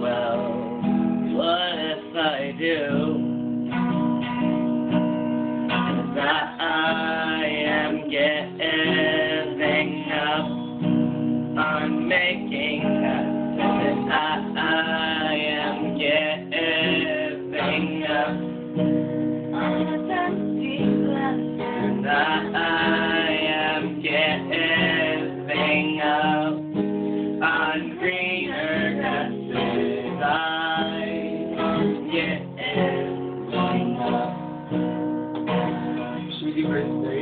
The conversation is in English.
well, what if I do? I am giving up on making cuts, and I, I am giving up on and I am giving up on greener. side. Yeah. Si we do birthday?